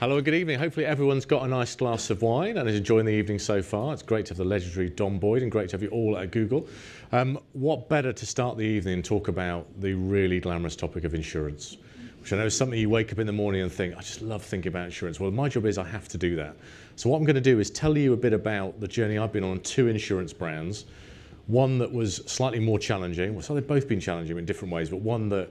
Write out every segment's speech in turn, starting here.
Hello, and good evening. Hopefully everyone's got a nice glass of wine and is enjoying the evening so far. It's great to have the legendary Dom Boyd and great to have you all at Google. Um, what better to start the evening and talk about the really glamorous topic of insurance, which I know is something you wake up in the morning and think, I just love thinking about insurance. Well, my job is I have to do that. So what I'm going to do is tell you a bit about the journey I've been on two insurance brands. One that was slightly more challenging, well, so they've both been challenging in different ways, but one that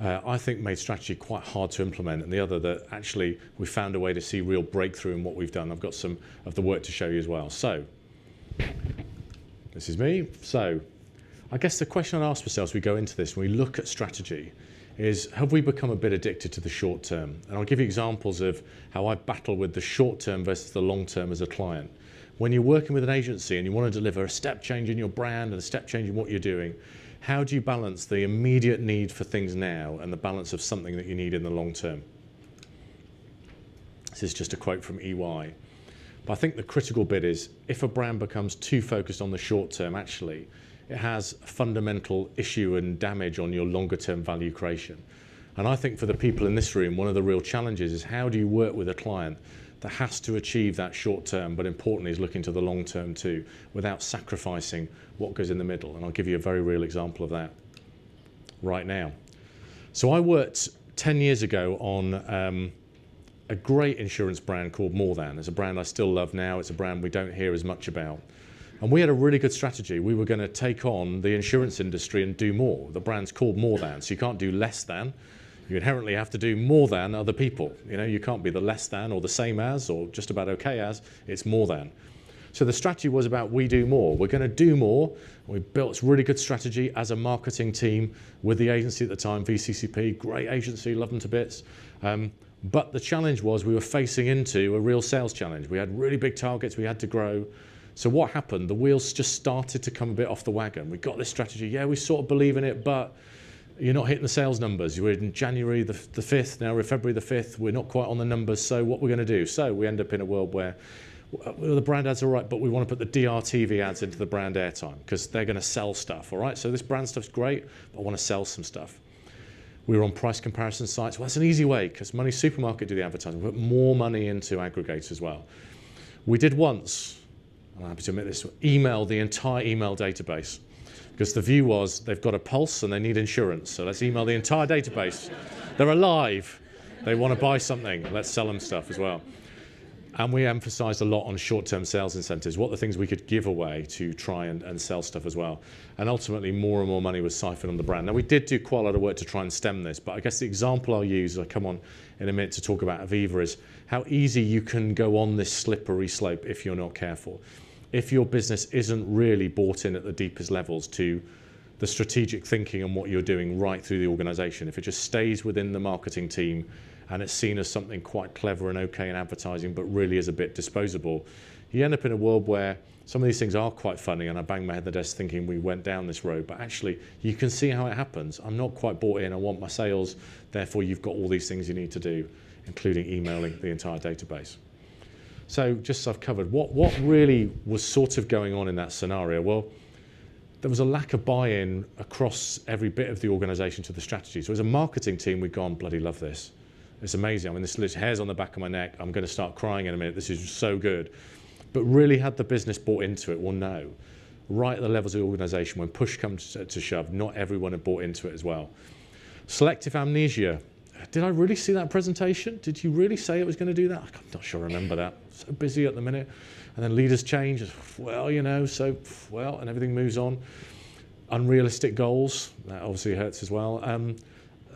uh, I think made strategy quite hard to implement, and the other that actually we found a way to see real breakthrough in what we've done. I've got some of the work to show you as well. So, this is me. So, I guess the question I ask myself as we go into this, when we look at strategy, is have we become a bit addicted to the short term? And I'll give you examples of how I battle with the short term versus the long term as a client. When you're working with an agency and you want to deliver a step change in your brand and a step change in what you're doing, how do you balance the immediate need for things now and the balance of something that you need in the long term? This is just a quote from EY. But I think the critical bit is if a brand becomes too focused on the short term, actually, it has a fundamental issue and damage on your longer term value creation. And I think for the people in this room, one of the real challenges is how do you work with a client that has to achieve that short term, but importantly is looking to the long term too, without sacrificing what goes in the middle. And I'll give you a very real example of that right now. So I worked 10 years ago on um, a great insurance brand called More Than. It's a brand I still love now. It's a brand we don't hear as much about. And we had a really good strategy. We were going to take on the insurance industry and do more. The brand's called More Than, so you can't do less than you inherently have to do more than other people. You know, you can't be the less than or the same as or just about okay as, it's more than. So the strategy was about we do more. We're going to do more. We built a really good strategy as a marketing team with the agency at the time, VCCP, great agency, love them to bits. Um, but the challenge was we were facing into a real sales challenge. We had really big targets we had to grow. So what happened? The wheels just started to come a bit off the wagon. We got this strategy. Yeah, we sort of believe in it, but you're not hitting the sales numbers. You were in January the, the 5th, now we're February the 5th, we're not quite on the numbers, so what we're going to do? So we end up in a world where well, the brand ads are right, but we want to put the DRTV ads into the brand airtime because they're going to sell stuff, all right? So this brand stuff's great, but I want to sell some stuff. We were on price comparison sites. Well, that's an easy way because Money Supermarket do the advertising. We put more money into aggregates as well. We did once, I'm happy to admit this, email the entire email database because the view was they've got a pulse and they need insurance. So let's email the entire database. They're alive. They want to buy something. Let's sell them stuff as well. And we emphasized a lot on short-term sales incentives, what the things we could give away to try and, and sell stuff as well. And ultimately, more and more money was siphoned on the brand. Now, we did do quite a lot of work to try and stem this, but I guess the example I'll use as I come on in a minute to talk about Aviva is how easy you can go on this slippery slope if you're not careful if your business isn't really bought in at the deepest levels to the strategic thinking and what you're doing right through the organization, if it just stays within the marketing team and it's seen as something quite clever and okay in advertising, but really is a bit disposable, you end up in a world where some of these things are quite funny and I bang my head on the desk thinking we went down this road, but actually you can see how it happens. I'm not quite bought in, I want my sales, therefore you've got all these things you need to do, including emailing the entire database. So just so I've covered, what, what really was sort of going on in that scenario? Well, there was a lack of buy-in across every bit of the organisation to the strategy. So as a marketing team, we'd gone, bloody love this. It's amazing. I mean, this hair's on the back of my neck. I'm going to start crying in a minute. This is so good. But really had the business bought into it? Well, no. Right at the levels of the organisation, when push comes to shove, not everyone had bought into it as well. Selective amnesia did I really see that presentation? Did you really say it was going to do that? I'm not sure I remember that. So busy at the minute. And then leaders change. Well, you know, so, well, and everything moves on. Unrealistic goals, that obviously hurts as well. Um,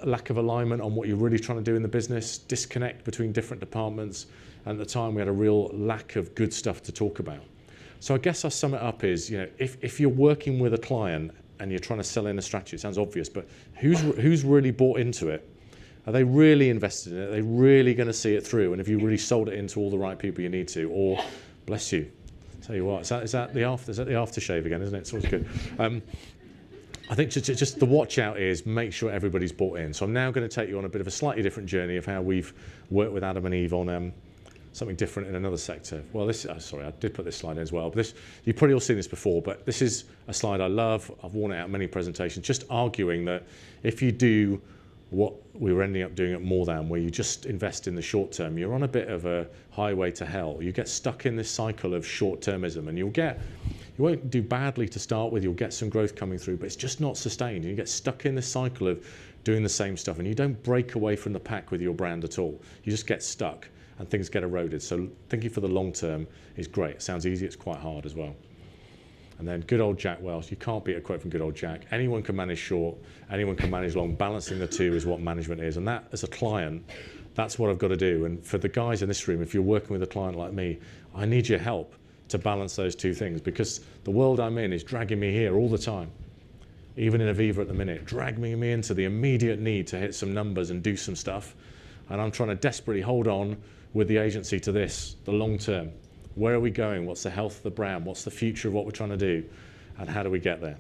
lack of alignment on what you're really trying to do in the business, disconnect between different departments. And at the time, we had a real lack of good stuff to talk about. So I guess I sum it up is, you know, if, if you're working with a client and you're trying to sell in a strategy, it sounds obvious, but who's, who's really bought into it? Are they really invested in it? Are they really going to see it through? And have you really sold it into all the right people you need to? Or, bless you, tell you what, is that, is that the after is that the aftershave again, isn't it? It's always good. Um, I think just, just the watch out is make sure everybody's bought in. So I'm now going to take you on a bit of a slightly different journey of how we've worked with Adam and Eve on um, something different in another sector. Well, this, oh, sorry, I did put this slide in as well. But this, you've probably all seen this before, but this is a slide I love. I've worn it out many presentations, just arguing that if you do what we were ending up doing at Than, where you just invest in the short term, you're on a bit of a highway to hell. You get stuck in this cycle of short termism and you'll get, you won't do badly to start with, you'll get some growth coming through, but it's just not sustained. You get stuck in this cycle of doing the same stuff and you don't break away from the pack with your brand at all. You just get stuck and things get eroded. So thinking for the long term is great. It sounds easy, it's quite hard as well. And then good old Jack Welch, you can't beat a quote from good old Jack. Anyone can manage short, anyone can manage long. Balancing the two is what management is. And that, as a client, that's what I've got to do. And for the guys in this room, if you're working with a client like me, I need your help to balance those two things because the world I'm in is dragging me here all the time. Even in Aviva at the minute, dragging me into the immediate need to hit some numbers and do some stuff. And I'm trying to desperately hold on with the agency to this, the long term. Where are we going? What's the health of the brand? What's the future of what we're trying to do? And how do we get there?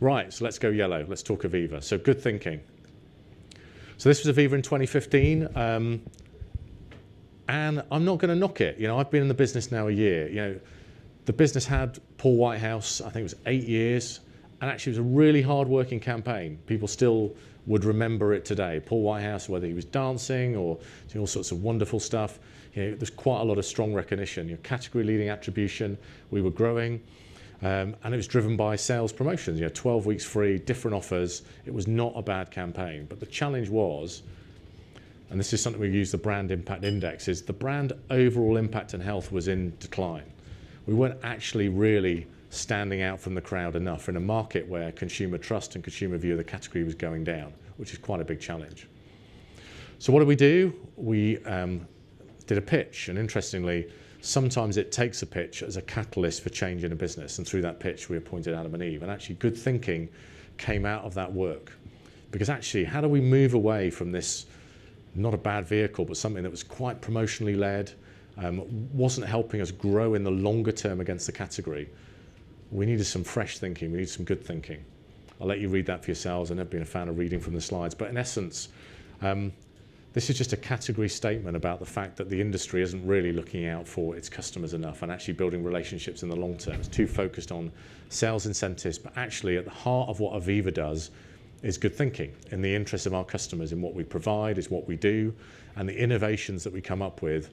Right, so let's go yellow. Let's talk Aviva. So good thinking. So this was Aviva in 2015. Um, and I'm not going to knock it. You know, I've been in the business now a year. You know, the business had Paul Whitehouse, I think it was eight years, and actually it was a really hard-working campaign. People still would remember it today. Paul Whitehouse, whether he was dancing or doing all sorts of wonderful stuff, you know, there's quite a lot of strong recognition. Your category leading attribution, we were growing. Um, and it was driven by sales promotions, you know, 12 weeks free, different offers. It was not a bad campaign. But the challenge was, and this is something we use the brand impact index, is the brand overall impact and health was in decline. We weren't actually really standing out from the crowd enough in a market where consumer trust and consumer view of the category was going down, which is quite a big challenge. So what did we do? We um, did a pitch. And interestingly, sometimes it takes a pitch as a catalyst for change in a business. And through that pitch, we appointed Adam and Eve. And actually, good thinking came out of that work. Because actually, how do we move away from this, not a bad vehicle, but something that was quite promotionally led, um, wasn't helping us grow in the longer term against the category? We needed some fresh thinking, we needed some good thinking. I'll let you read that for yourselves. I've never been a fan of reading from the slides. But in essence, um, this is just a category statement about the fact that the industry isn't really looking out for its customers enough and actually building relationships in the long term. It's too focused on sales incentives, but actually at the heart of what Aviva does is good thinking in the interest of our customers in what we provide, is what we do, and the innovations that we come up with.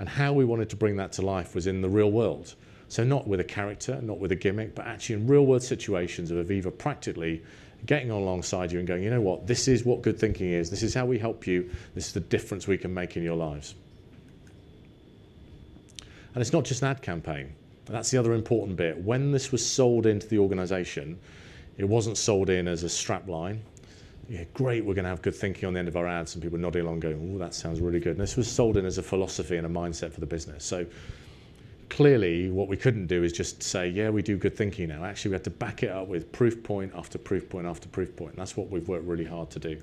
And how we wanted to bring that to life was in the real world. So not with a character, not with a gimmick, but actually in real world situations of Aviva practically getting alongside you and going, you know what, this is what good thinking is, this is how we help you, this is the difference we can make in your lives. And it's not just an ad campaign. That's the other important bit. When this was sold into the organization, it wasn't sold in as a strap line. Yeah, great, we're going to have good thinking on the end of our ads, and people nodding along going, oh, that sounds really good. And this was sold in as a philosophy and a mindset for the business. So clearly what we couldn't do is just say, yeah, we do good thinking now. Actually, we had to back it up with proof point after proof point after proof point. That's what we've worked really hard to do.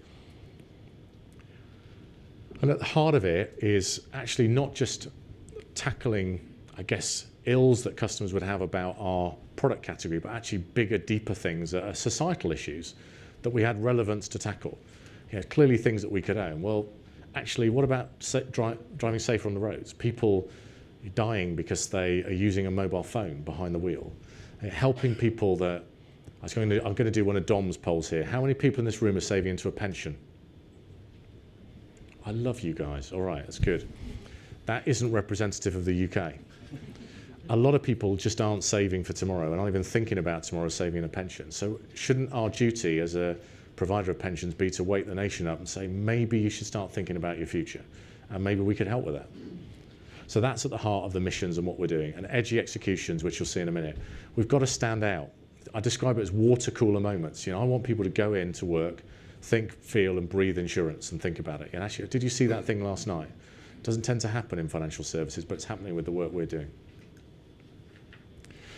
And at the heart of it is actually not just tackling, I guess, ills that customers would have about our product category, but actually bigger, deeper things that are societal issues that we had relevance to tackle. Yeah, clearly things that we could own. Well, actually, what about driving safer on the roads? People dying because they are using a mobile phone behind the wheel. Uh, helping people that, I was going to, I'm going to do one of Dom's polls here. How many people in this room are saving into a pension? I love you guys. All right, that's good. That isn't representative of the UK. A lot of people just aren't saving for tomorrow and aren't even thinking about tomorrow saving a pension. So shouldn't our duty as a provider of pensions be to wake the nation up and say, maybe you should start thinking about your future and maybe we could help with that. So that's at the heart of the missions and what we're doing. And edgy executions, which you'll see in a minute. We've got to stand out. I describe it as water cooler moments. You know, I want people to go in to work, think, feel, and breathe insurance and think about it. And actually, did you see that thing last night? It doesn't tend to happen in financial services, but it's happening with the work we're doing.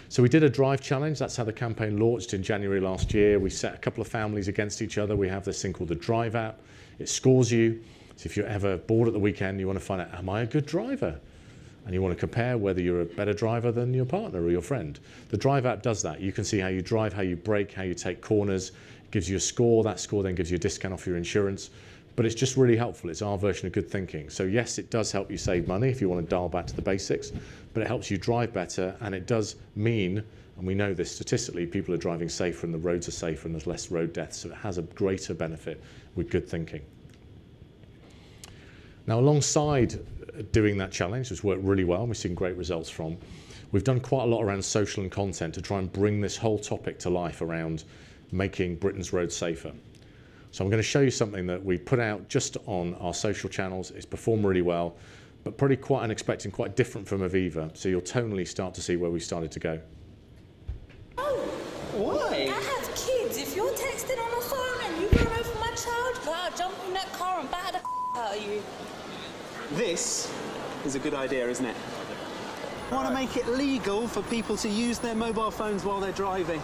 So we did a drive challenge. That's how the campaign launched in January last year. We set a couple of families against each other. We have this thing called the Drive app. It scores you. So if you're ever bored at the weekend, you want to find out, am I a good driver? And you want to compare whether you're a better driver than your partner or your friend. The Drive app does that. You can see how you drive, how you brake, how you take corners. It gives you a score. That score then gives you a discount off your insurance. But it's just really helpful. It's our version of good thinking. So yes, it does help you save money if you want to dial back to the basics, but it helps you drive better and it does mean And we know this statistically, people are driving safer and the roads are safer and there's less road deaths. So it has a greater benefit with good thinking. Now, alongside doing that challenge, which worked really well, and we've seen great results from, we've done quite a lot around social and content to try and bring this whole topic to life around making Britain's roads safer. So I'm going to show you something that we put out just on our social channels. It's performed really well, but pretty quite unexpected and quite different from Aviva. So you'll tonally start to see where we started to go. Oh, Why? I have kids. If you're texting on the phone and you run over my child, I'll jump in that car and batter the out of you. This is a good idea, isn't it? I want to make it legal for people to use their mobile phones while they're driving.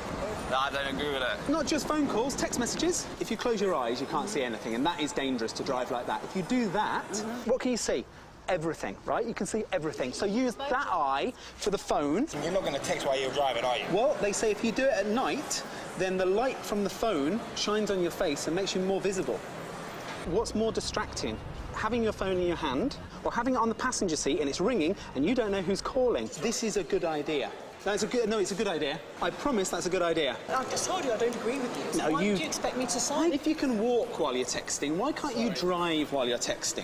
No, I don't agree with that. Not just phone calls, text messages. If you close your eyes, you can't see anything, and that is dangerous to drive like that. If you do that, mm-hmm. what can you see? Everything, right? You can see everything. So use that eye for the phone. You're not going to text while you're driving, are you? Well, they say if you do it at night, then the light from the phone shines on your face and makes you more visible. What's more distracting? Having your phone in your hand or having it on the passenger seat and it's ringing and you don't know who's calling? This is a good idea. That's a good, no, it's a good idea. I promise that's a good idea. I've just told you I don't agree with you. So No, why you- would you expect me to sign? If you can walk while you're texting, why can't you drive while you're texting?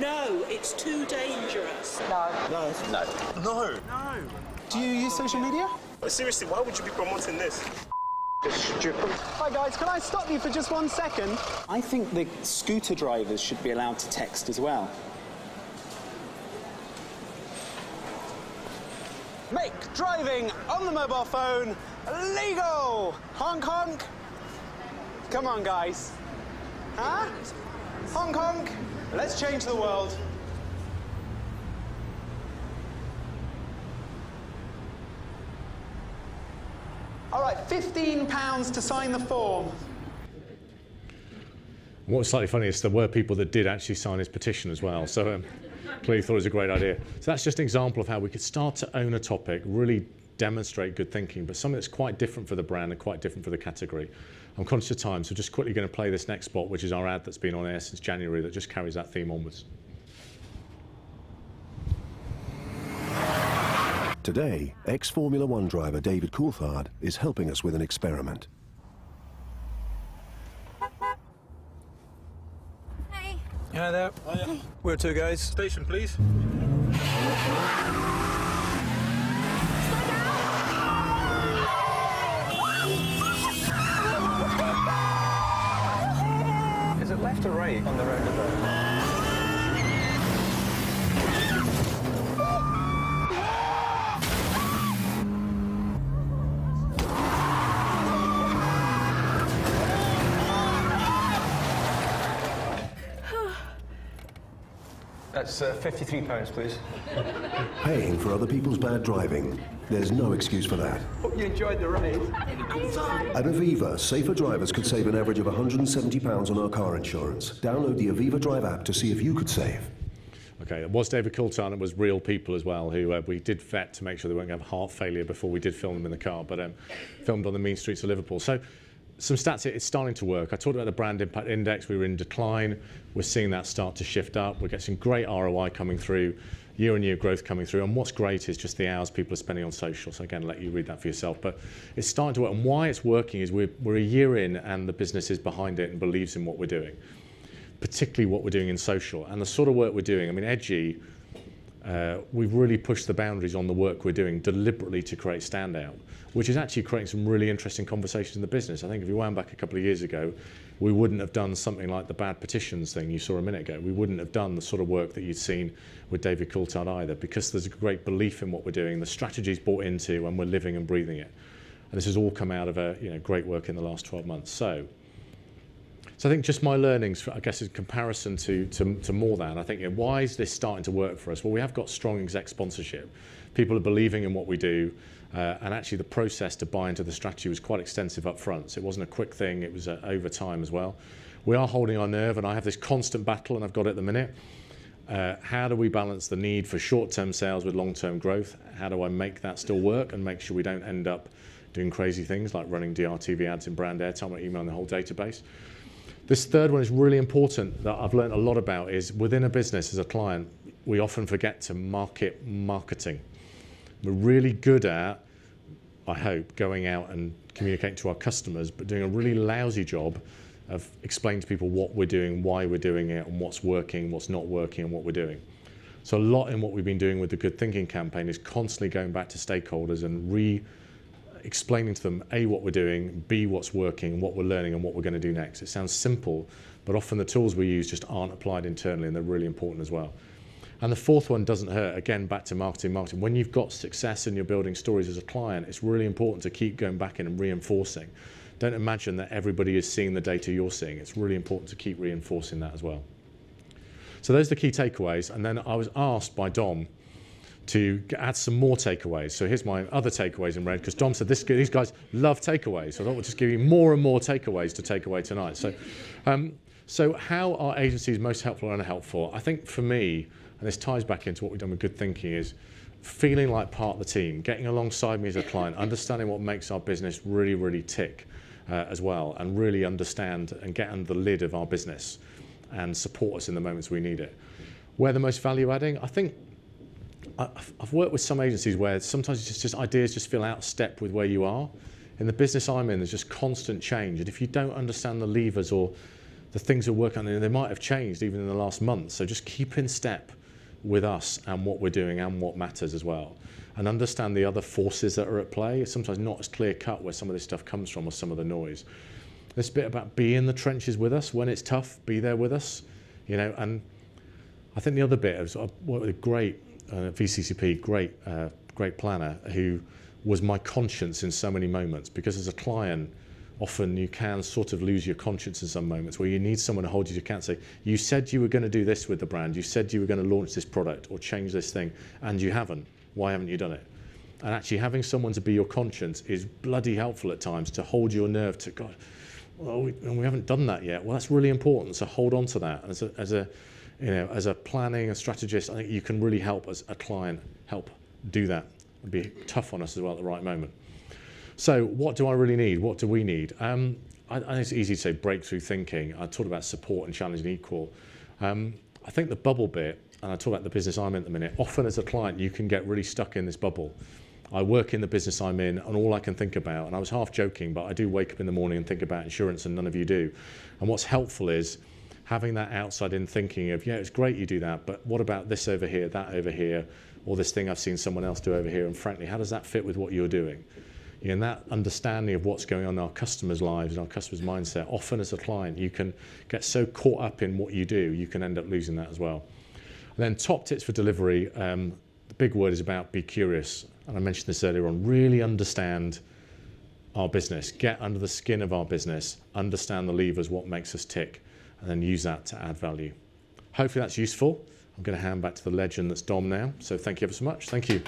No, it's too dangerous. No. No. No. No. No. Do you use social media? Seriously, why would you be promoting this? Hi guys, can I stop you for just one second? I think the scooter drivers should be allowed to text as well. Make driving on the mobile phone legal! Honk honk! Come on guys. Huh? Honk honk! Let's change the world. £15 to sign the form. What's slightly funny is there were people that did actually sign his petition as well. So um, clearly thought it was a great idea. So that's just an example of how we could start to own a topic, really demonstrate good thinking, but something that's quite different for the brand and quite different for the category. I'm conscious of time, so just quickly going to play this next spot, which is our ad that's been on air since January that just carries that theme onwards. Today, ex Formula One driver David Coulthard is helping us with an experiment. Hey. Hi there. Where to, guys? Station, please. Is it left or right on the roundabout? That's uh, £53, please. Paying for other people's bad driving. There's no excuse for that. Hope you enjoyed the ride. At Aviva, safer drivers could save an average of £170 on our car insurance. Download the Aviva Drive app to see if you could save. Okay, it was David Coulthard and it was real people as well who uh, we did vet to make sure they weren't going to have heart failure before we did film them in the car, but um, filmed on the mean streets of Liverpool. So some stats here, it's starting to work. I talked about the brand impact index, we were in decline. We're seeing that start to shift up. We're getting great ROI coming through, year on year growth coming through. And what's great is just the hours people are spending on social. So again, let you read that for yourself. But it's starting to work. And why it's working is we're, we're a year in and the business is behind it and believes in what we're doing particularly what we're doing in social and the sort of work we're doing. I mean, Edgy, uh, we've really pushed the boundaries on the work we're doing deliberately to create standout, which is actually creating some really interesting conversations in the business. I think if you wound back a couple of years ago, we wouldn't have done something like the bad petitions thing you saw a minute ago. We wouldn't have done the sort of work that you'd seen with David Coulthard either, because there's a great belief in what we're doing, the strategy's bought into, and we're living and breathing it. And this has all come out of a you know great work in the last 12 months. So. So I think just my learnings, I guess, in comparison to, to, to more than, I think, you know, why is this starting to work for us? Well, we have got strong exec sponsorship. People are believing in what we do. Uh, and actually the process to buy into the strategy was quite extensive up front. So it wasn't a quick thing, it was uh, over time as well. We are holding our nerve and I have this constant battle and I've got it at the minute. Uh, how do we balance the need for short-term sales with long-term growth? How do I make that still work and make sure we don't end up doing crazy things like running DRTV ads in brand airtime or emailing the whole database? This third one is really important that I've learned a lot about is within a business as a client, we often forget to market marketing. We're really good at I hope, going out and communicating to our customers, but doing a really lousy job of explaining to people what we're doing, why we're doing it, and what's working, what's not working, and what we're doing. So a lot in what we've been doing with the Good Thinking campaign is constantly going back to stakeholders and re explaining to them a what we're doing, b what's working, what we're learning, and what we're going to do next. It sounds simple, but often the tools we use just aren't applied internally, and they're really important as well. And the fourth one doesn't hurt. Again, back to marketing, marketing. When you've got success and you're building stories as a client, it's really important to keep going back in and reinforcing. Don't imagine that everybody is seeing the data you're seeing. It's really important to keep reinforcing that as well. So those are the key takeaways. And then I was asked by Dom to add some more takeaways. So here's my other takeaways in red, because Dom said this, these guys love takeaways. So I thought we'll just give you more and more takeaways to take away tonight. So, um, so how are agencies most helpful or unhelpful? I think for me, and this ties back into what we've done with good thinking, is feeling like part of the team, getting alongside me as a client, understanding what makes our business really, really tick uh, as well, and really understand and get under the lid of our business and support us in the moments we need it. Where the most value adding, I think I've worked with some agencies where sometimes just, just ideas just feel out of step with where you are. In the business I'm in, there's just constant change. And if you don't understand the levers or the things we're working on, they might have changed even in the last month. So just keep in step with us and what we're doing and what matters as well. And understand the other forces that are at play. It's sometimes not as clear cut where some of this stuff comes from or some of the noise. This bit about be in the trenches with us when it's tough, be there with us, you know. And I think the other bit is with a great uh, VCCP, great, uh, great planner who was my conscience in so many moments because as a client, often you can sort of lose your conscience in some moments where you need someone to hold you to account say you said you were going to do this with the brand. You said you were going to launch this product or change this thing and you haven't. Why haven't you done it? And actually having someone to be your conscience is bloody helpful at times to hold your nerve to god well we, we haven't done that yet. Well that's really important so hold on to that. As a, as a you know as a planning and strategist i think you can really help as a client help do that. And be tough on us as well at the right moment so what do I really need? What do we need? Um, I, I, think it's easy to say breakthrough thinking. I talked about support and challenge and equal. Um, I think the bubble bit, and I talk about the business I'm in at the minute, often as a client you can get really stuck in this bubble. I work in the business I'm in and all I can think about, and I was half joking, but I do wake up in the morning and think about insurance and none of you do. And what's helpful is having that outside in thinking of, yeah, it's great you do that, but what about this over here, that over here, or this thing I've seen someone else do over here, and frankly, how does that fit with what you're doing? In that understanding of what's going on in our customers' lives and our customers' mindset, often as a client, you can get so caught up in what you do, you can end up losing that as well. And then top tips for delivery, um, the big word is about be curious. And I mentioned this earlier on, really understand our business, get under the skin of our business, understand the levers, what makes us tick, and then use that to add value. Hopefully that's useful. I'm going to hand back to the legend that's Dom now. So thank you ever so much. Thank you.